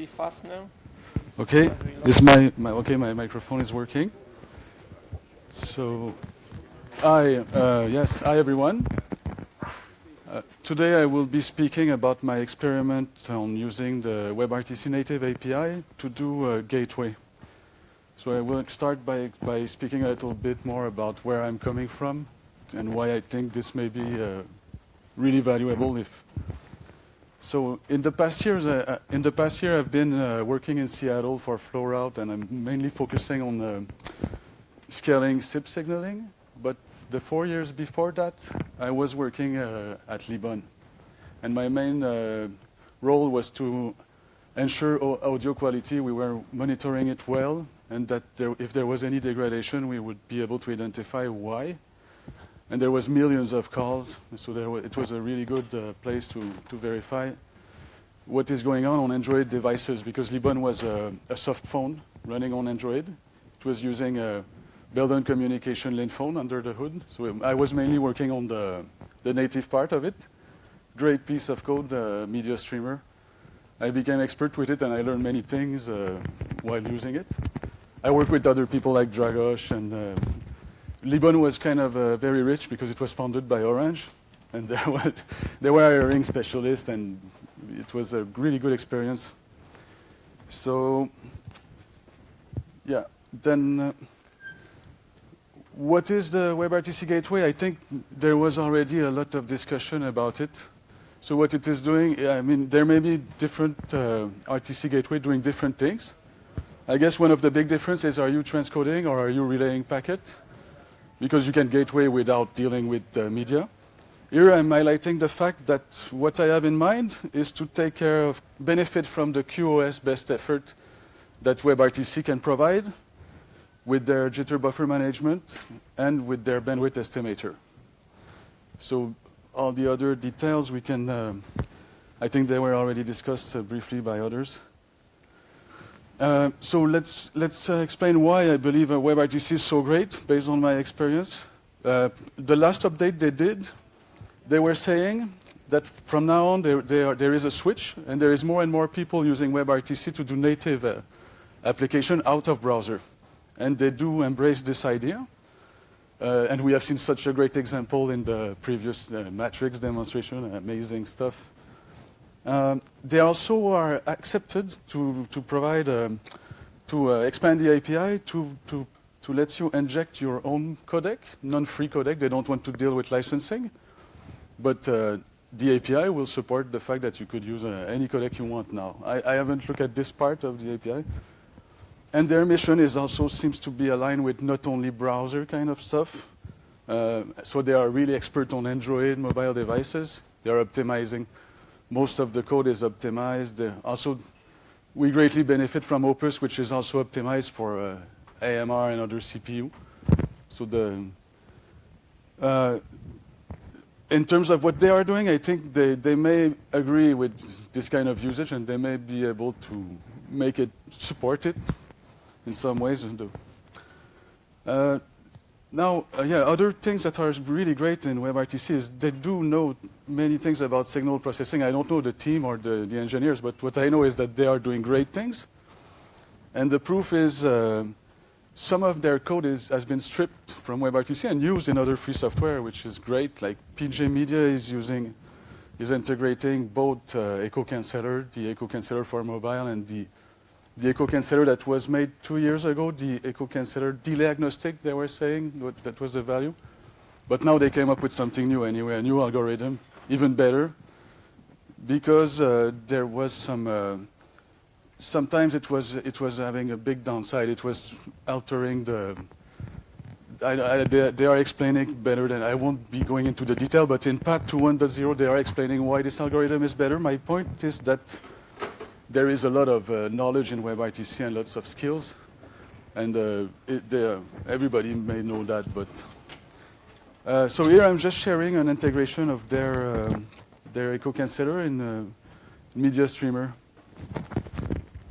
be fast now. Okay, is my, my okay? My microphone is working. So, hi, uh, yes, hi everyone. Uh, today I will be speaking about my experiment on using the WebRTC native API to do a gateway. So I will start by, by speaking a little bit more about where I'm coming from and why I think this may be uh, really valuable if so in the past years, uh, uh, in the past year, I've been uh, working in Seattle for FlowRoute, and I'm mainly focusing on uh, scaling SIP signaling. But the four years before that, I was working uh, at Libon, and my main uh, role was to ensure audio quality. We were monitoring it well, and that there, if there was any degradation, we would be able to identify why and there was millions of calls, so it was a really good uh, place to, to verify what is going on on Android devices because Libon was a, a, soft phone running on Android. It was using a Belledonne communication Linphone under the hood. So I was mainly working on the, the native part of it. Great piece of code, uh, media streamer. I became expert with it and I learned many things uh, while using it. I worked with other people like Dragos and uh, Libon was kind of uh, very rich because it was founded by Orange, and they were, they were hiring specialists, and it was a really good experience. So, yeah, then uh, what is the WebRTC gateway? I think there was already a lot of discussion about it. So what it is doing, I mean, there may be different uh, RTC gateway doing different things. I guess one of the big differences, is are you transcoding or are you relaying packet? Because you can gateway without dealing with the media. Here I'm highlighting the fact that what I have in mind is to take care of, benefit from the QoS best effort that WebRTC can provide with their jitter buffer management and with their bandwidth estimator. So all the other details we can, uh, I think they were already discussed uh, briefly by others. Uh, so let's, let's uh, explain why I believe uh, WebRTC is so great based on my experience. Uh, the last update they did, they were saying that from now on there, there, there is a switch and there is more and more people using WebRTC to do native uh, application out of browser. And they do embrace this idea. And we have seen such a great example in the previous Matrix demonstration, amazing stuff. Um, they also are accepted to, to provide, um, to uh, expand the API to, to, to let you inject your own codec, non-free codec. They don't want to deal with licensing. But uh, the API will support the fact that you could use uh, any codec you want now. I, I, haven't looked at this part of the API. And their mission is also seems to be aligned with not only browser kind of stuff. Uh, so they are really expert on Android mobile devices. They are optimizing most of the code is optimized. Uh, also, we greatly benefit from Opus, which is also optimized for uh, AMR and other CPU. So the uh, in terms of what they are doing, I think they, they may agree with this kind of usage and they may be able to make it support it in some ways. Uh, now, uh, yeah, other things that are really great in WebRTC is they do know many things about signal processing. I don't know the team or the, the engineers, but what I know is that they are doing great things. And the proof is uh, some of their code is, has been stripped from WebRTC and used in other free software, which is great. Like PJ Media is using, is integrating both uh, Echo Canceller, the Echo Canceller for mobile, and the the echo canceller that was made two years ago, the echo canceller delay agnostic, they were saying that was the value. But now they came up with something new anyway, a new algorithm, even better, because uh, there was some. Uh, sometimes it was it was having a big downside. It was altering the. I, I, they, they, are explaining better than I won't be going into the detail, but in Path to 1.0 they are explaining why this algorithm is better. My point is that there is a lot of uh, knowledge in WebRTC and lots of skills. And uh, it, everybody may know that, but uh, so here I'm just sharing an integration of their uh, their echo canceller in uh, Media Streamer.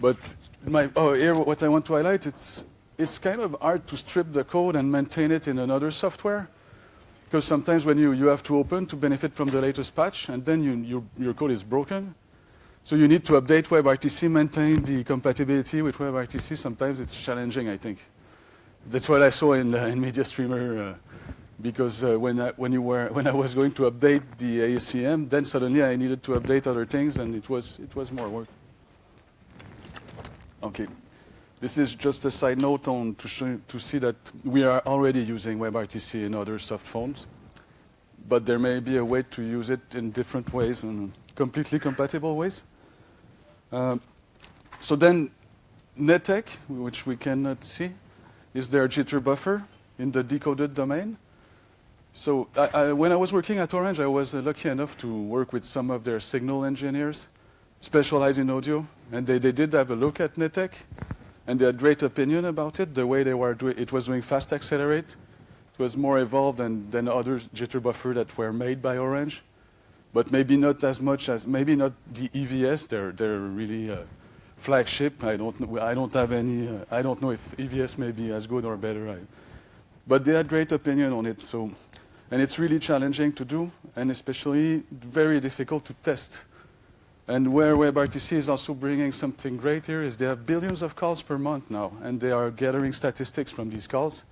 But my oh here what I want to highlight it's it's kind of hard to strip the code and maintain it in another software because sometimes when you, you have to open to benefit from the latest patch and then you, you, your code is broken So you need to update WebRTC, maintain the compatibility with WebRTC. Sometimes it's challenging, I think. That's what I saw in, uh, in MediaStreamer, uh, because uh, when, I, when, you were, when I was going to update the ASCM, then suddenly I needed to update other things, and it was, it was more work. Okay. This is just a side note on to, show, to see that we are already using WebRTC in other soft phones, but there may be a way to use it in different ways and completely compatible ways. Um, so then NetEQ, which we cannot see, is their jitter buffer in the decoded domain. So I, I, when I was working at Orange, I was uh, lucky enough to work with some of their signal engineers specialized in audio, and they, they did have a look at NetEQ, and they had great opinion about it, the way they were doing it was doing fast accelerate. It was more evolved than, than other jitter buffer that were made by Orange but maybe not as much as maybe not the EVS. They're they're really uh, flagship. I don't know, I don't have any. Uh, I don't know if EVS may be as good or better. I, but they had great opinion on it. So, and it's really challenging to do, and especially very difficult to test. And where WebRTC is also bringing something great here is they have billions of calls per month now, and they are gathering statistics from these calls.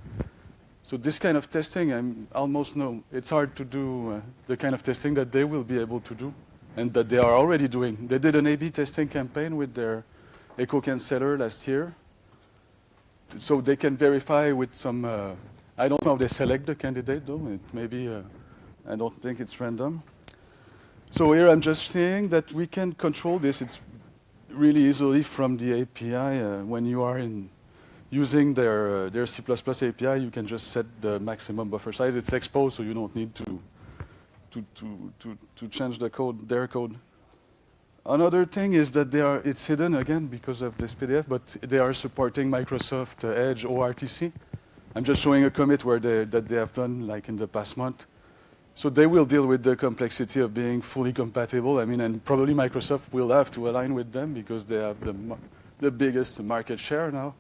So this kind of testing, I'm almost no, it's hard to do uh, the kind of testing that they will be able to do and that they are already doing. They did an A-B testing campaign with their echo canceller last year. So they can verify with some, uh, I don't know how they select the candidate though, it maybe, uh, I don't think it's random. So here I'm just saying that we can control this. It's really easily from the API uh, when you are in using their, uh, their C++ API, you can just set the maximum buffer size. It's exposed, so you don't need to, to, to, to, to change the code, their code. Another thing is that they are, it's hidden again because of this PDF, but they are supporting Microsoft Edge ORTC. I'm just showing a commit where they, that they have done like in the past month. So they will deal with the complexity of being fully compatible. I mean, and probably Microsoft will have to align with them because they have the, the biggest market share now.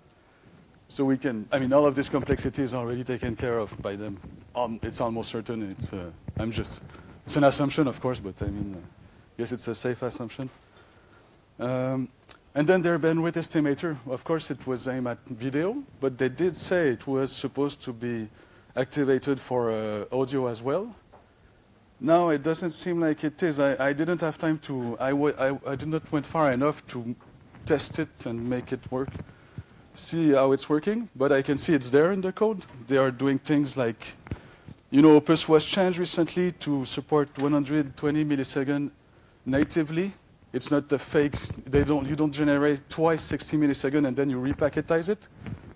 So we can, I mean, all of this complexity is already taken care of by them. Um, it's almost certain. It's, uh, I'm just, it's an assumption, of course, but I mean, uh, yes, it's a safe assumption. Um, and then their bandwidth estimator, of course, it was aimed at video, but they did say it was supposed to be activated for uh, audio as well. Now it doesn't seem like it is. I, I didn't have time to, I, did not went far enough to test it and make it work see how it's working, but I can see it's there in the code. They are doing things like, you know, Opus was changed recently to support 120 millisecond natively. It's not the fake, they don't, you don't generate twice 60 milliseconds and then you repacketize it.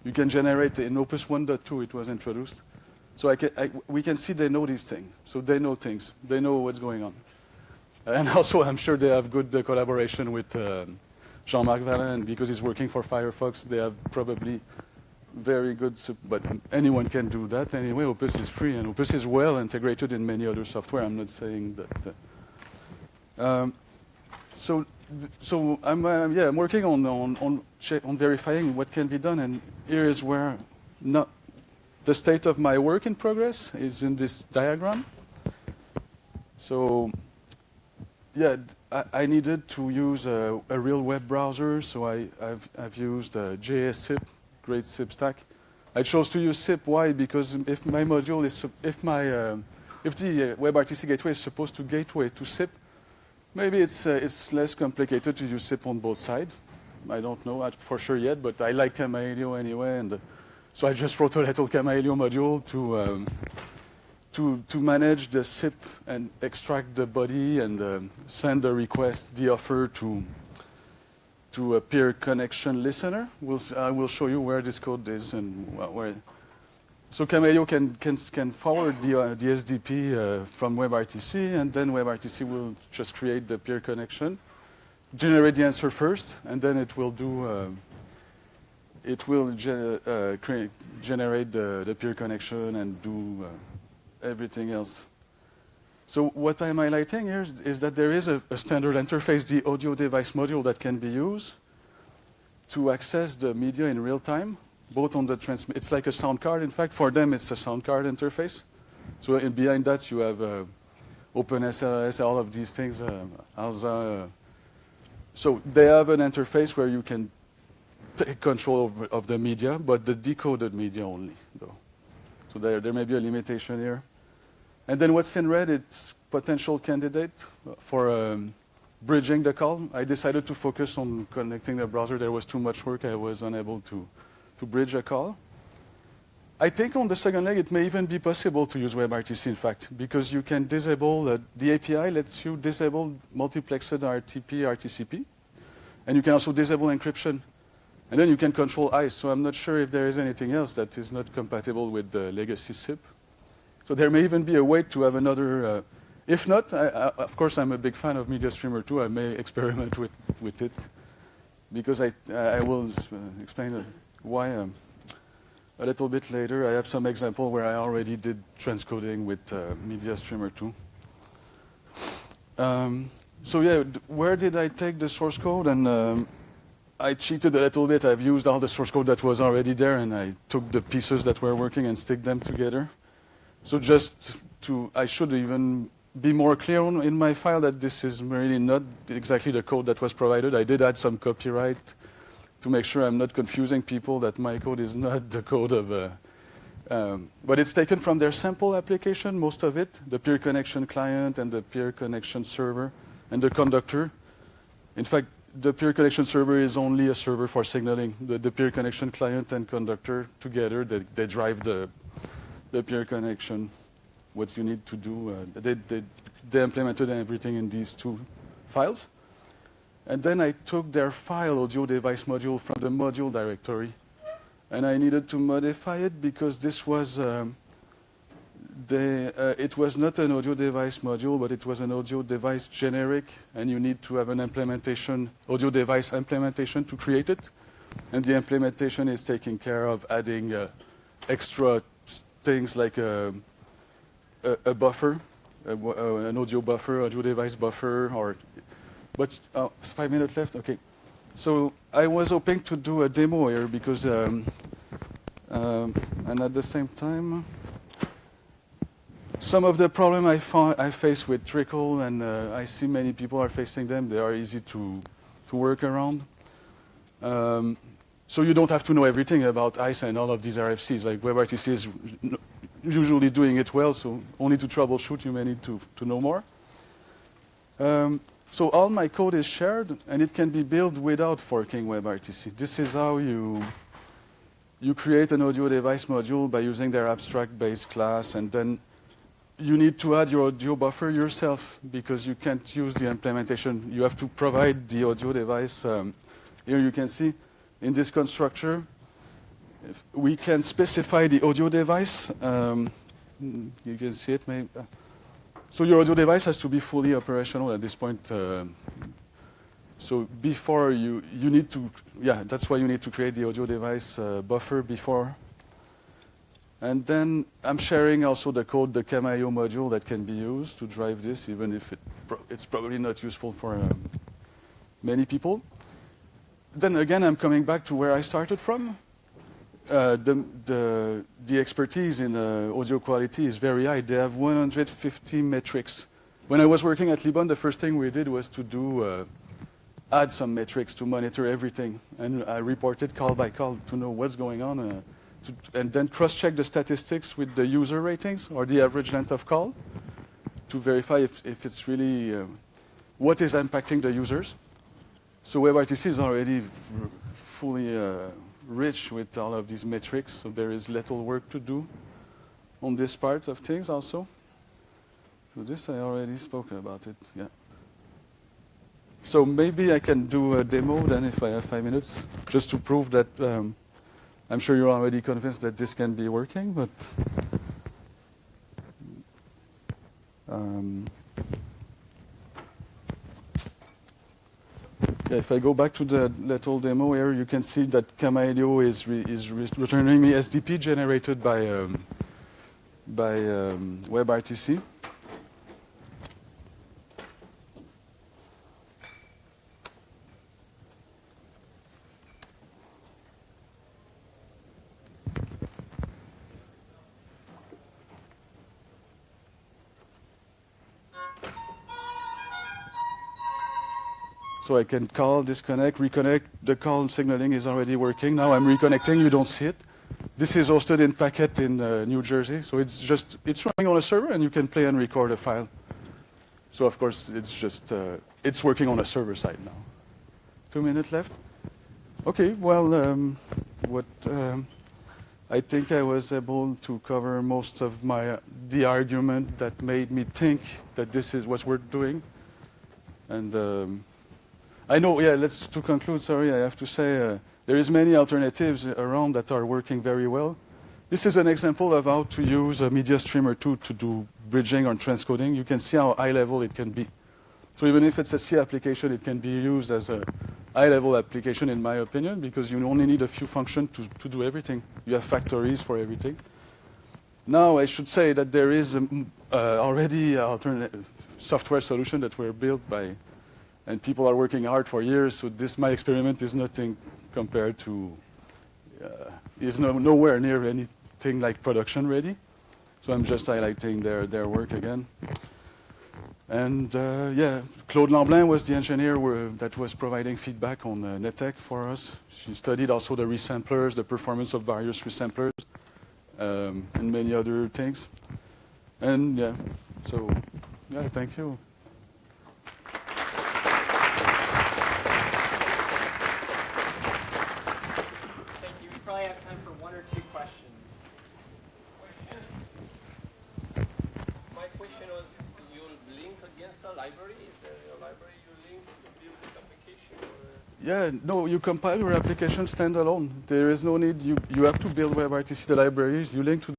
You can generate in Opus 1.2 it was introduced. So I can, I, we can see they know these things. So they know things. They know what's going on. And also I'm sure they have good uh, collaboration with um, Jean-Marc Valin, because he's working for Firefox, they have probably very good, but anyone can do that anyway. Opus is free, and Opus is well integrated in many other software. I'm not saying that. Uh, um, so, so I'm uh, yeah, I'm working on on on, on verifying what can be done, and here is where not the state of my work in progress is in this diagram. So yeah, I, I, needed to use a, a, real web browser, so I, have I've used uh, JsSIP, great SIP stack. I chose to use SIP. Why? Because if my module is, if my, uh, if the uh, WebRTC gateway is supposed to gateway to SIP, maybe it's uh, it's less complicated to use SIP on both sides. I don't know for sure yet, but I like Kamailio anyway, and uh, so I just wrote a little Kamailio module to. Um, to, to manage the SIP and extract the body and uh, send the request, the offer to, to a peer connection listener. We'll, I will show you where this code is and where. So Kamailio can, can, can forward the, uh, the SDP uh, from WebRTC, and then WebRTC will just create the peer connection, generate the answer first, and then it will do. Uh, it will uh, create, generate the, the peer connection and do uh, everything else. So what I'm highlighting here is, is that there is a, a, standard interface, the audio device module that can be used to access the media in real time, both on the transmit. It's like a sound card. In fact, for them, it's a sound card interface. So in, behind that, you have uh, OpenSL ES, all of these things, uh, uh, so they have an interface where you can take control of, of the media, but the decoded media only, though. So there, there may be a limitation here. And then what's in red, it's potential candidate for um, bridging the call. I decided to focus on connecting the browser. There was too much work. I was unable to, to bridge a call. I think on the second leg, it may even be possible to use WebRTC, in fact, because you can disable, uh, the API lets you disable multiplexed RTP, RTCP, and you can also disable encryption. And then you can control ICE, so I'm not sure if there is anything else that is not compatible with the legacy SIP. So there may even be a way to have another, uh, if not, I, I, of course I'm a big fan of MediaStreamer too, I may experiment with, with it, because I, I will uh, explain why. Um, a little bit later. I have some example where I already did transcoding with uh, MediaStreamer 2. Um, so yeah, where did I take the source code? And um, I cheated a little bit. I've used all the source code that was already there, and I took the pieces that were working and stick them together. So just to, I should even be more clear on, in my file that this is really not exactly the code that was provided. I did add some copyright to make sure I'm not confusing people that my code is not the code of a, um, but it's taken from their sample application, most of it, the peer connection client and the peer connection server and the conductor. In fact, the peer connection server is only a server for signaling. The, the peer connection client and conductor together, they, they drive the, the peer connection, what you need to do. Uh, they, they, they implemented everything in these two files. And then I took their file audio device module from the module directory. And I needed to modify it because this was, um, the, uh, it was not an audio device module, but it was an audio device generic. And you need to have an implementation, audio device implementation to create it. And the implementation is taking care of adding uh, extra things like a, a, a buffer, a, an audio buffer, audio device buffer, or but oh, five minutes left. Okay. So I was hoping to do a demo here because, um, um, and at the same time, some of the problem I, I face with Trickle, and uh, I see many people are facing them. They are easy to to work around. Um, so you don't have to know everything about ICE and all of these RFCs. Like WebRTC is usually doing it well, so only to troubleshoot you may need to, to know more. Um, so all my code is shared, and it can be built without forking WebRTC. This is how you, you create an audio device module by using their abstract base class, and then you need to add your audio buffer yourself because you can't use the implementation. You have to provide the audio device. Um, here you can see in this constructor, we can specify the audio device. Um, you can see it maybe. So your audio device has to be fully operational at this point. Uh, so before you, you need to, yeah, that's why you need to create the audio device uh, buffer before. And then I'm sharing also the code, the Kamailio module that can be used to drive this, even if it pro it's probably not useful for um, many people. Then again, I'm coming back to where I started from. Uh, the, the, the, expertise in uh, audio quality is very high. They have 150 metrics. When I was working at Libon, the first thing we did was to do uh, add some metrics to monitor everything, and I reported call by call to know what's going on, uh, to, and then cross-check the statistics with the user ratings or the average length of call to verify if, if it's really uh, what is impacting the users. So WebRTC is already fully rich with all of these metrics, so there is little work to do on this part of things also. So this I already spoke about it, yeah. So maybe I can do a demo then if I have five minutes, just to prove that um, I'm sure you're already convinced that this can be working, but um, if I go back to the little demo here, you can see that Kamailio is, re is re returning me SDP generated by, um, by um, WebRTC. So I can call, disconnect, reconnect. The call signaling is already working. Now I'm reconnecting. You don't see it. This is hosted in Packet in uh, New Jersey. So it's just it's running on a server, and you can play and record a file. So of course it's just uh, it's working on a server side now. Two minutes left. Okay. Well, um, what um, I think I was able to cover most of my uh, the argument that made me think that this is what we're doing. And um, I know, yeah. Let's to conclude. Sorry, I have to say uh, there is many alternatives around that are working very well. This is an example of how to use a media streamer 2 to do bridging or transcoding. You can see how high level it can be. So even if it's a C application, it can be used as a high-level application, in my opinion, because you only need a few functions to, to do everything. You have factories for everything. Now, I should say that there is a, mm, uh, already software solution that were built by, and people are working hard for years. So this, my experiment is nothing compared to, uh, is no, nowhere near anything like production ready. So I'm just highlighting their, their work again. And uh, yeah, Claude Lamblin was the engineer where, that was providing feedback on uh, for us. She studied also the resamplers, the performance of various resamplers, um, and many other things. And yeah, so yeah, thank you. Thank you. We probably have time for one or two questions. Questions? My question was, you link against a library? Is there a library you link to build this application? Or? Yeah, no, you compile your application standalone. There is no need. You, you have to build WebRTC the libraries. You link to